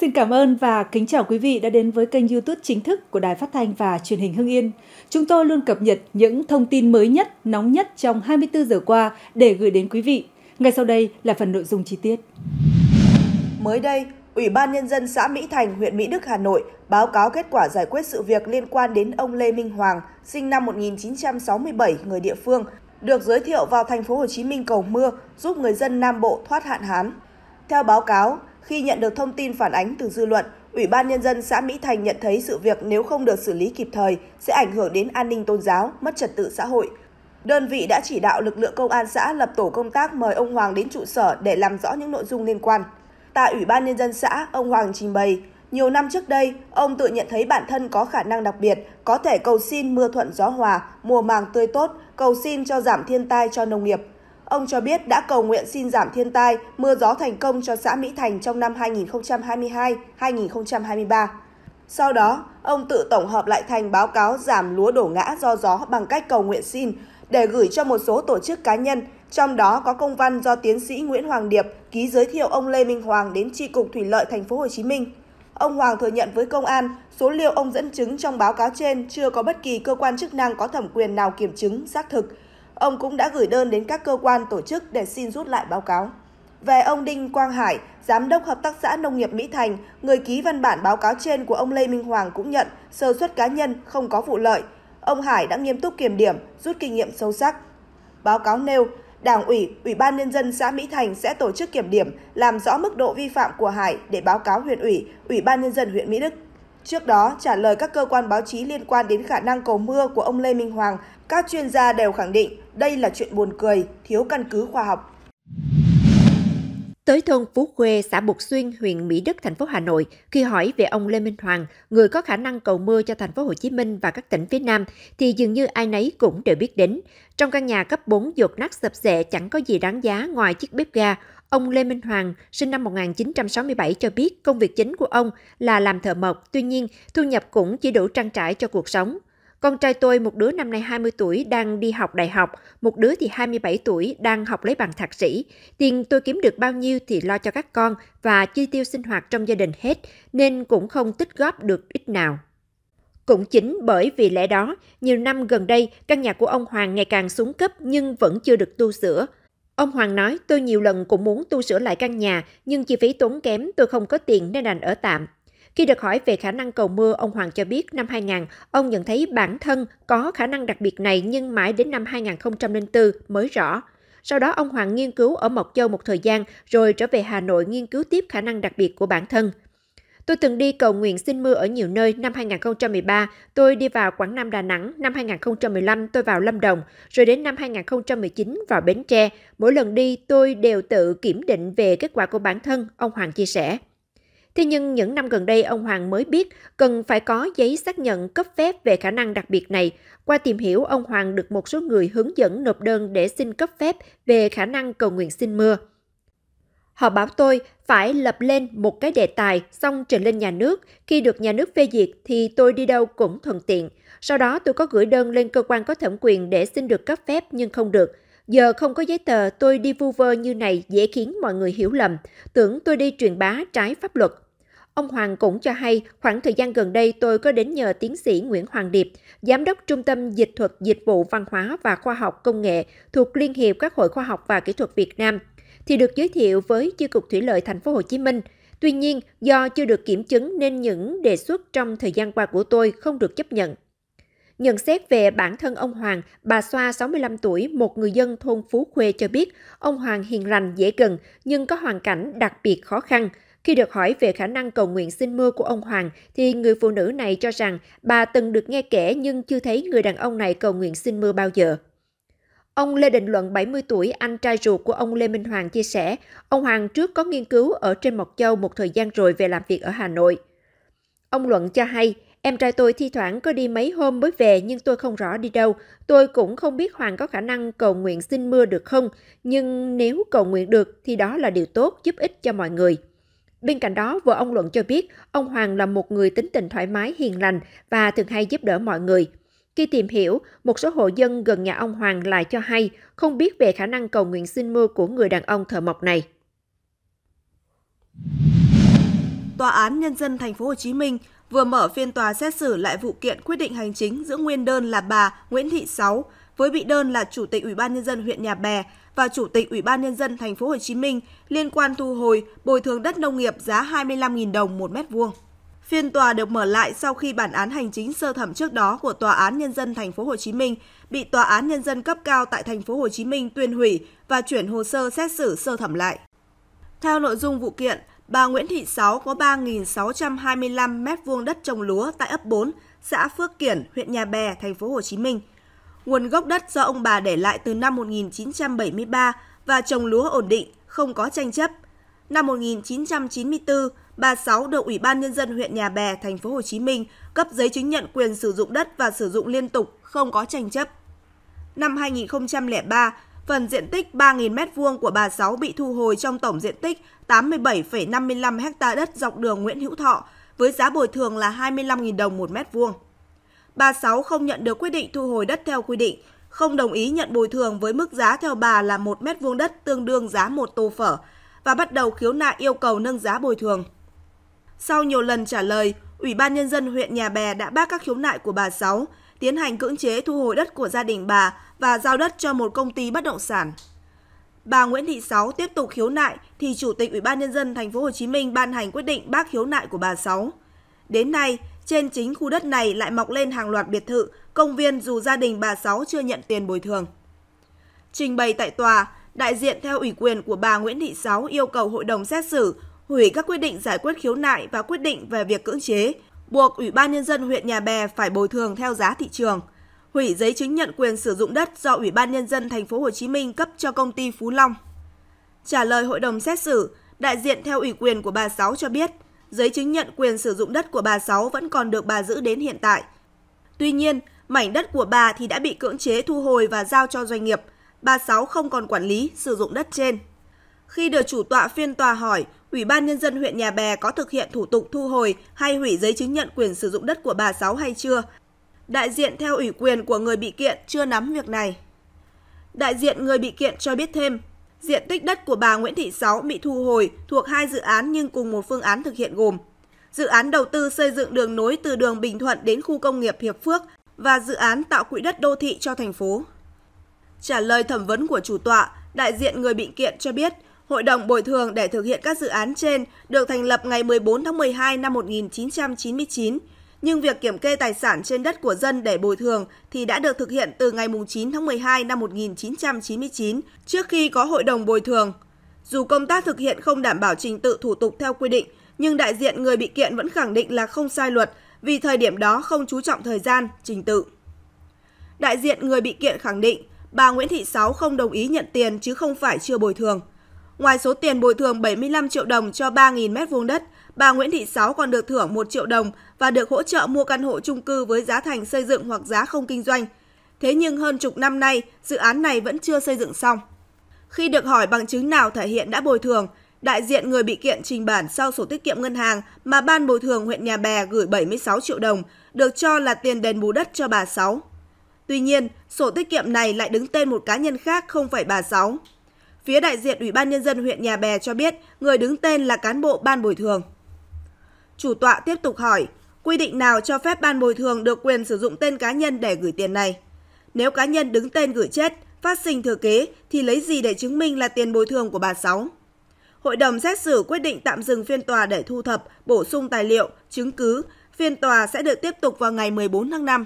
Xin cảm ơn và kính chào quý vị đã đến với kênh YouTube chính thức của Đài Phát thanh và Truyền hình Hưng Yên. Chúng tôi luôn cập nhật những thông tin mới nhất, nóng nhất trong 24 giờ qua để gửi đến quý vị. Ngay sau đây là phần nội dung chi tiết. Mới đây, Ủy ban Nhân dân xã Mỹ Thành, huyện Mỹ Đức, Hà Nội báo cáo kết quả giải quyết sự việc liên quan đến ông Lê Minh Hoàng, sinh năm 1967, người địa phương, được giới thiệu vào thành phố Hồ Chí Minh cầu mưa giúp người dân Nam Bộ thoát hạn hán. Theo báo cáo, khi nhận được thông tin phản ánh từ dư luận, Ủy ban Nhân dân xã Mỹ Thành nhận thấy sự việc nếu không được xử lý kịp thời sẽ ảnh hưởng đến an ninh tôn giáo, mất trật tự xã hội. Đơn vị đã chỉ đạo lực lượng công an xã lập tổ công tác mời ông Hoàng đến trụ sở để làm rõ những nội dung liên quan. Tại Ủy ban Nhân dân xã, ông Hoàng trình bày, nhiều năm trước đây, ông tự nhận thấy bản thân có khả năng đặc biệt, có thể cầu xin mưa thuận gió hòa, mùa màng tươi tốt, cầu xin cho giảm thiên tai cho nông nghiệp. Ông cho biết đã cầu nguyện xin giảm thiên tai, mưa gió thành công cho xã Mỹ Thành trong năm 2022-2023. Sau đó, ông tự tổng hợp lại thành báo cáo giảm lúa đổ ngã do gió bằng cách cầu nguyện xin để gửi cho một số tổ chức cá nhân, trong đó có công văn do tiến sĩ Nguyễn Hoàng Điệp ký giới thiệu ông Lê Minh Hoàng đến Tri cục Thủy lợi thành phố Hồ Chí Minh. Ông Hoàng thừa nhận với công an, số liệu ông dẫn chứng trong báo cáo trên chưa có bất kỳ cơ quan chức năng có thẩm quyền nào kiểm chứng xác thực. Ông cũng đã gửi đơn đến các cơ quan tổ chức để xin rút lại báo cáo. Về ông Đinh Quang Hải, Giám đốc Hợp tác xã Nông nghiệp Mỹ Thành, người ký văn bản báo cáo trên của ông Lê Minh Hoàng cũng nhận sơ suất cá nhân không có vụ lợi. Ông Hải đã nghiêm túc kiểm điểm, rút kinh nghiệm sâu sắc. Báo cáo nêu, Đảng ủy, Ủy ban Nhân dân xã Mỹ Thành sẽ tổ chức kiểm điểm, làm rõ mức độ vi phạm của Hải để báo cáo huyện ủy, Ủy ban Nhân dân huyện Mỹ Đức. Trước đó, trả lời các cơ quan báo chí liên quan đến khả năng cầu mưa của ông Lê Minh Hoàng, các chuyên gia đều khẳng định đây là chuyện buồn cười, thiếu căn cứ khoa học. Tới thôn Phú Khuê, xã Bục Xuyên, huyện Mỹ Đức, thành phố Hà Nội, khi hỏi về ông Lê Minh Hoàng, người có khả năng cầu mưa cho thành phố Hồ Chí Minh và các tỉnh phía Nam, thì dường như ai nấy cũng đều biết đến. Trong căn nhà cấp 4 dột nát sập xệ chẳng có gì đáng giá ngoài chiếc bếp ga, Ông Lê Minh Hoàng, sinh năm 1967 cho biết công việc chính của ông là làm thợ mộc, tuy nhiên thu nhập cũng chỉ đủ trang trải cho cuộc sống. Con trai tôi, một đứa năm nay 20 tuổi đang đi học đại học, một đứa thì 27 tuổi đang học lấy bằng thạc sĩ. Tiền tôi kiếm được bao nhiêu thì lo cho các con và chi tiêu sinh hoạt trong gia đình hết, nên cũng không tích góp được ít nào. Cũng chính bởi vì lẽ đó, nhiều năm gần đây, căn nhà của ông Hoàng ngày càng xuống cấp nhưng vẫn chưa được tu sửa. Ông Hoàng nói, tôi nhiều lần cũng muốn tu sửa lại căn nhà, nhưng chi phí tốn kém, tôi không có tiền nên đành ở tạm. Khi được hỏi về khả năng cầu mưa, ông Hoàng cho biết năm 2000, ông nhận thấy bản thân có khả năng đặc biệt này nhưng mãi đến năm 2004 mới rõ. Sau đó ông Hoàng nghiên cứu ở Mộc Châu một thời gian rồi trở về Hà Nội nghiên cứu tiếp khả năng đặc biệt của bản thân. Tôi từng đi cầu nguyện xin mưa ở nhiều nơi. Năm 2013, tôi đi vào Quảng Nam Đà Nẵng. Năm 2015, tôi vào Lâm Đồng. Rồi đến năm 2019 vào Bến Tre. Mỗi lần đi, tôi đều tự kiểm định về kết quả của bản thân, ông Hoàng chia sẻ. Thế nhưng những năm gần đây, ông Hoàng mới biết cần phải có giấy xác nhận cấp phép về khả năng đặc biệt này. Qua tìm hiểu, ông Hoàng được một số người hướng dẫn nộp đơn để xin cấp phép về khả năng cầu nguyện xin mưa. Họ bảo tôi phải lập lên một cái đề tài xong trình lên nhà nước. Khi được nhà nước phê duyệt thì tôi đi đâu cũng thuận tiện. Sau đó tôi có gửi đơn lên cơ quan có thẩm quyền để xin được cấp phép nhưng không được. Giờ không có giấy tờ, tôi đi vu vơ như này dễ khiến mọi người hiểu lầm, tưởng tôi đi truyền bá trái pháp luật. Ông Hoàng cũng cho hay, khoảng thời gian gần đây tôi có đến nhờ tiến sĩ Nguyễn Hoàng Điệp, Giám đốc Trung tâm Dịch thuật Dịch vụ Văn hóa và Khoa học Công nghệ thuộc Liên hiệp các hội khoa học và kỹ thuật Việt Nam, thì được giới thiệu với Chi cục Thủy lợi Thành phố Hồ Chí Minh. Tuy nhiên, do chưa được kiểm chứng nên những đề xuất trong thời gian qua của tôi không được chấp nhận. Nhận xét về bản thân ông Hoàng, bà Xoa 65 tuổi, một người dân thôn Phú Khuê cho biết, ông Hoàng hiền lành, dễ gần nhưng có hoàn cảnh đặc biệt khó khăn. Khi được hỏi về khả năng cầu nguyện xin mưa của ông Hoàng, thì người phụ nữ này cho rằng bà từng được nghe kể nhưng chưa thấy người đàn ông này cầu nguyện xin mưa bao giờ. Ông Lê Đình Luận, 70 tuổi, anh trai ruột của ông Lê Minh Hoàng chia sẻ, ông Hoàng trước có nghiên cứu ở trên Mộc Châu một thời gian rồi về làm việc ở Hà Nội. Ông Luận cho hay, em trai tôi thi thoảng có đi mấy hôm mới về nhưng tôi không rõ đi đâu. Tôi cũng không biết Hoàng có khả năng cầu nguyện xin mưa được không, nhưng nếu cầu nguyện được thì đó là điều tốt giúp ích cho mọi người. Bên cạnh đó, vợ ông Luận cho biết ông Hoàng là một người tính tình thoải mái, hiền lành và thường hay giúp đỡ mọi người. Khi tìm hiểu, một số hộ dân gần nhà ông Hoàng lại cho hay không biết về khả năng cầu nguyện xin mưa của người đàn ông thợ mộc này. Tòa án Nhân dân Thành phố Hồ Chí Minh vừa mở phiên tòa xét xử lại vụ kiện quyết định hành chính giữa nguyên đơn là bà Nguyễn Thị Sáu với bị đơn là Chủ tịch Ủy ban nhân dân huyện Nhà Bè và Chủ tịch Ủy ban nhân dân Thành phố Hồ Chí Minh liên quan thu hồi bồi thường đất nông nghiệp giá 25.000 đồng một mét vuông. Phiên tòa được mở lại sau khi bản án hành chính sơ thẩm trước đó của Tòa án nhân dân thành phố Hồ Chí Minh bị Tòa án nhân dân cấp cao tại thành phố Hồ Chí Minh tuyên hủy và chuyển hồ sơ xét xử sơ thẩm lại. Theo nội dung vụ kiện, bà Nguyễn Thị Sáu có 3.625 m2 đất trồng lúa tại ấp 4, xã Phước Kiển, huyện Nhà Bè, thành phố Hồ Chí Minh. Nguồn gốc đất do ông bà để lại từ năm 1973 và trồng lúa ổn định, không có tranh chấp. Năm 1994, bà Sáu được Ủy ban nhân dân huyện Nhà Bè, thành phố Hồ Chí Minh cấp giấy chứng nhận quyền sử dụng đất và sử dụng liên tục, không có tranh chấp. Năm 2003, phần diện tích 3.000 m2 của bà Sáu bị thu hồi trong tổng diện tích 87,55 ha đất dọc đường Nguyễn Hữu Thọ với giá bồi thường là 25.000 đồng một mét vuông. Bà Sáu không nhận được quyết định thu hồi đất theo quy định, không đồng ý nhận bồi thường với mức giá theo bà là một mét vuông đất tương đương giá một tô phở và bắt đầu khiếu nại yêu cầu nâng giá bồi thường. Sau nhiều lần trả lời, Ủy ban Nhân dân huyện Nhà Bè đã bác các khiếu nại của bà Sáu, tiến hành cưỡng chế thu hồi đất của gia đình bà và giao đất cho một công ty bất động sản. Bà Nguyễn Thị Sáu tiếp tục khiếu nại thì Chủ tịch Ủy ban nhân dân thành phố Hồ Chí Minh ban hành quyết định bác khiếu nại của bà Sáu. Đến nay, trên chính khu đất này lại mọc lên hàng loạt biệt thự, công viên dù gia đình bà Sáu chưa nhận tiền bồi thường. Trình bày tại tòa, đại diện theo ủy quyền của bà Nguyễn Thị Sáu yêu cầu hội đồng xét xử hủy các quyết định giải quyết khiếu nại và quyết định về việc cưỡng chế, buộc Ủy ban nhân dân huyện Nhà Bè phải bồi thường theo giá thị trường, hủy giấy chứng nhận quyền sử dụng đất do Ủy ban nhân dân thành phố Hồ Chí Minh cấp cho công ty Phú Long. Trả lời hội đồng xét xử, đại diện theo ủy quyền của bà Sáu cho biết, giấy chứng nhận quyền sử dụng đất của bà Sáu vẫn còn được bà giữ đến hiện tại. Tuy nhiên, mảnh đất của bà thì đã bị cưỡng chế thu hồi và giao cho doanh nghiệp. Bà Sáu không còn quản lý sử dụng đất trên. Khi được chủ tọa phiên tòa hỏi, Ủy ban Nhân dân huyện Nhà Bè có thực hiện thủ tục thu hồi hay hủy giấy chứng nhận quyền sử dụng đất của bà Sáu hay chưa, đại diện theo ủy quyền của người bị kiện chưa nắm việc này. Đại diện người bị kiện cho biết thêm, diện tích đất của bà Nguyễn Thị Sáu bị thu hồi thuộc hai dự án nhưng cùng một phương án thực hiện gồm dự án đầu tư xây dựng đường nối từ đường Bình Thuận đến khu công nghiệp Hiệp Phước và dự án tạo quỹ đất đô thị cho thành phố. Trả lời thẩm vấn của chủ tọa, đại diện người bị kiện cho biết, Hội đồng bồi thường để thực hiện các dự án trên được thành lập ngày 14 tháng 12 năm 1999 nhưng việc kiểm kê tài sản trên đất của dân để bồi thường thì đã được thực hiện từ ngày 9 tháng 12 năm 1999, trước khi có hội đồng bồi thường. Dù công tác thực hiện không đảm bảo trình tự thủ tục theo quy định, nhưng đại diện người bị kiện vẫn khẳng định là không sai luật vì thời điểm đó không chú trọng thời gian, trình tự. Đại diện người bị kiện khẳng định bà Nguyễn Thị Sáu không đồng ý nhận tiền chứ không phải chưa bồi thường. Ngoài số tiền bồi thường 75 triệu đồng cho 3.000 mét vuông đất, bà Nguyễn Thị Sáu còn được thưởng 1 triệu đồng và được hỗ trợ mua căn hộ chung cư với giá thành xây dựng hoặc giá không kinh doanh. Thế nhưng hơn chục năm nay, dự án này vẫn chưa xây dựng xong. Khi được hỏi bằng chứng nào thể hiện đã bồi thường, đại diện người bị kiện trình bản sau sổ tiết kiệm ngân hàng mà ban bồi thường huyện Nhà Bè gửi 76 triệu đồng, được cho là tiền đền bù đất cho bà Sáu. Tuy nhiên, sổ tiết kiệm này lại đứng tên một cá nhân khác không phải bà Sáu. Phía đại diện Ủy ban Nhân dân huyện Nhà Bè cho biết người đứng tên là cán bộ ban bồi thường. Chủ tọa tiếp tục hỏi, quy định nào cho phép ban bồi thường được quyền sử dụng tên cá nhân để gửi tiền này? Nếu cá nhân đứng tên gửi chết, phát sinh thừa kế thì lấy gì để chứng minh là tiền bồi thường của bà Sáu? Hội đồng xét xử quyết định tạm dừng phiên tòa để thu thập, bổ sung tài liệu, chứng cứ. Phiên tòa sẽ được tiếp tục vào ngày 14 tháng 5.